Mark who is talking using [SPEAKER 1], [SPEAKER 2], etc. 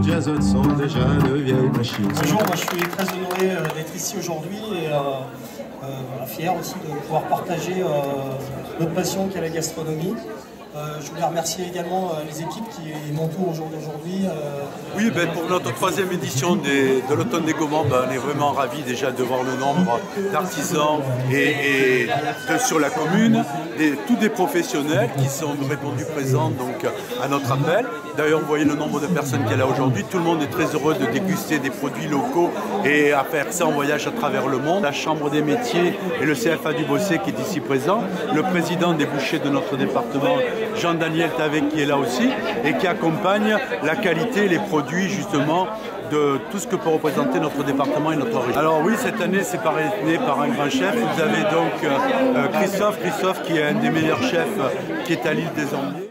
[SPEAKER 1] diazote sont déjà de vieilles machines.
[SPEAKER 2] Bonjour, moi je suis très honoré euh, d'être ici aujourd'hui et euh, euh, voilà, fier aussi de pouvoir partager euh, notre passion qu'est la gastronomie. Euh, je voulais remercier également euh, les équipes qui m'entourent au jour d'aujourd'hui. euh,
[SPEAKER 3] Oui, ben, pour notre troisième édition des- de l'automne des Gaumont, ben, on est vraiment ravis déjà de voir le nombre d'artisans et, et de- sur la commune, des- tous des professionnels qui sont répondus présents donc, à notre appel. D'ailleurs, vous voyez le nombre de personnes qu'il y a là aujourd'hui. Tout le monde est très heureux de déguster des produits locaux et à faire ça en voyage à travers le monde. La Chambre des métiers et le CFA du Bossé qui est ici présent, le président des bouchers de notre département, Jean-Daniel Tavet qui est là aussi et qui accompagne la qualité, les produits justement de tout ce que peut représenter notre département et notre région. Alors oui, cette année c'est parrainé par un grand chef. Vous avez donc euh, euh, Christophe, Christophe qui est un des meilleurs chefs euh, qui est à l'île des Anglais.